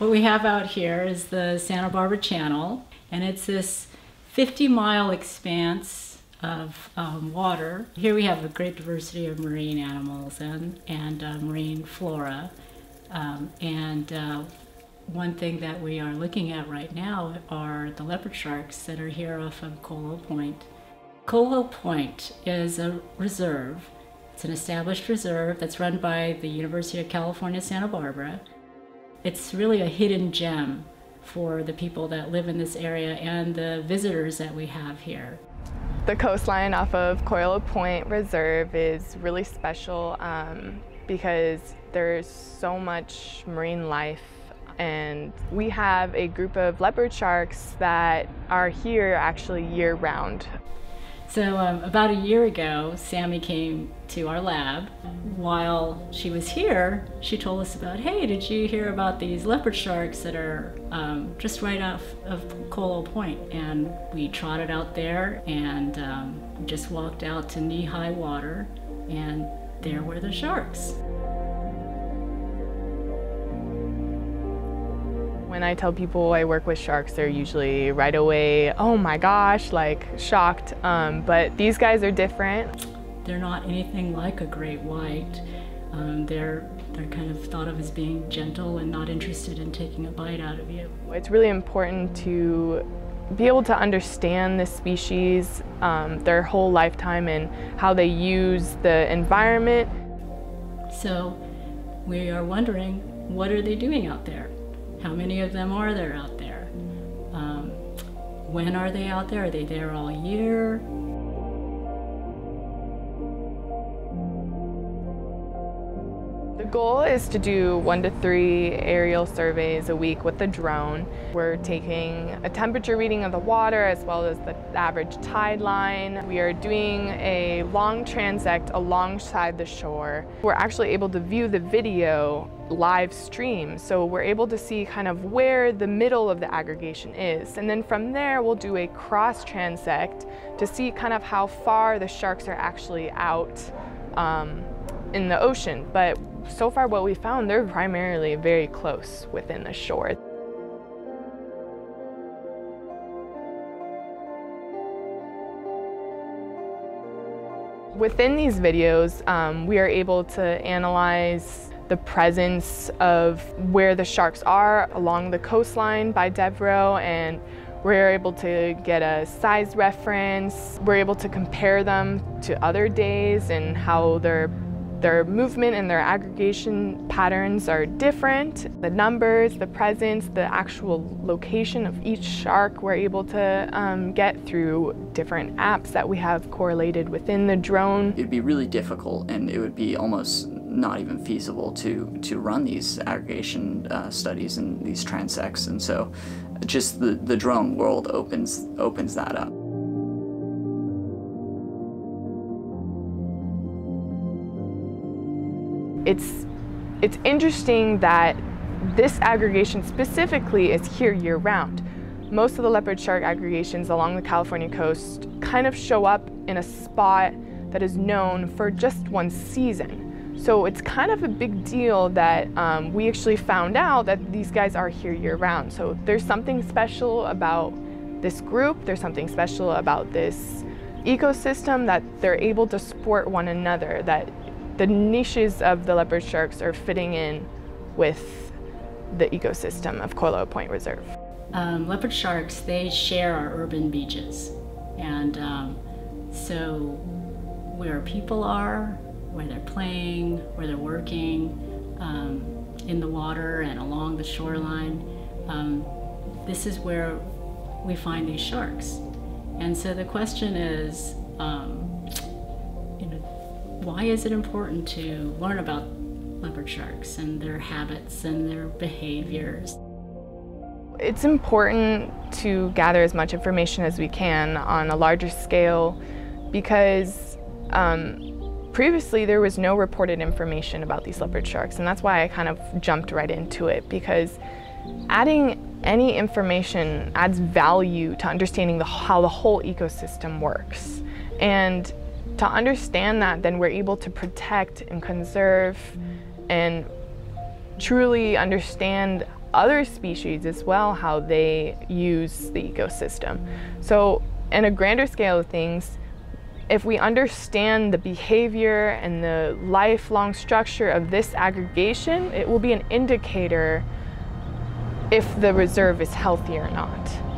What we have out here is the Santa Barbara Channel, and it's this 50 mile expanse of um, water. Here we have a great diversity of marine animals and, and uh, marine flora. Um, and uh, one thing that we are looking at right now are the leopard sharks that are here off of Coal Oil Point. Coal Oil Point is a reserve. It's an established reserve that's run by the University of California, Santa Barbara. It's really a hidden gem for the people that live in this area and the visitors that we have here. The coastline off of Coal Oil Point Reserve is really special um, because there's so much marine life and we have a group of leopard sharks that are here actually year round. So um, about a year ago, Sammy came to our lab. While she was here, she told us about, hey, did you hear about these leopard sharks that are um, just right off of Coal Oil Point? And we trotted out there and um, just walked out to knee-high water, and there were the sharks. When I tell people I work with sharks, they're usually right away, oh my gosh, like shocked. Um, but these guys are different. They're not anything like a great white. Um, they're they're kind of thought of as being gentle and not interested in taking a bite out of you. It's really important to be able to understand the species, um, their whole lifetime and how they use the environment. So we are wondering, what are they doing out there? How many of them are there out there? Um, when are they out there? Are they there all year? The goal is to do one to three aerial surveys a week with the drone. We're taking a temperature reading of the water as well as the average tide line. We are doing a long transect alongside the shore. We're actually able to view the video live stream. So we're able to see kind of where the middle of the aggregation is. And then from there, we'll do a cross transect to see kind of how far the sharks are actually out um, in the ocean. But so far what we found, they're primarily very close within the shore. Within these videos, um, we are able to analyze the presence of where the sharks are along the coastline by Devereux and we're able to get a size reference. We're able to compare them to other days and how their their movement and their aggregation patterns are different. The numbers, the presence, the actual location of each shark we're able to um, get through different apps that we have correlated within the drone. It'd be really difficult and it would be almost not even feasible to to run these aggregation uh, studies and these transects, and so just the the drone world opens opens that up. It's it's interesting that this aggregation specifically is here year round. Most of the leopard shark aggregations along the California coast kind of show up in a spot that is known for just one season. So it's kind of a big deal that um, we actually found out that these guys are here year round. So there's something special about this group, there's something special about this ecosystem that they're able to support one another, that the niches of the leopard sharks are fitting in with the ecosystem of Coal Oil Point Reserve. Um, leopard sharks, they share our urban beaches. And um, so where people are, where they're playing, where they're working, um, in the water and along the shoreline. Um, this is where we find these sharks. And so the question is, um, why is it important to learn about leopard sharks and their habits and their behaviors? It's important to gather as much information as we can on a larger scale because um, Previously, there was no reported information about these leopard sharks, and that's why I kind of jumped right into it because adding any information adds value to understanding the, how the whole ecosystem works. And to understand that, then we're able to protect and conserve and truly understand other species as well how they use the ecosystem. So, in a grander scale of things, if we understand the behavior and the lifelong structure of this aggregation, it will be an indicator if the reserve is healthy or not.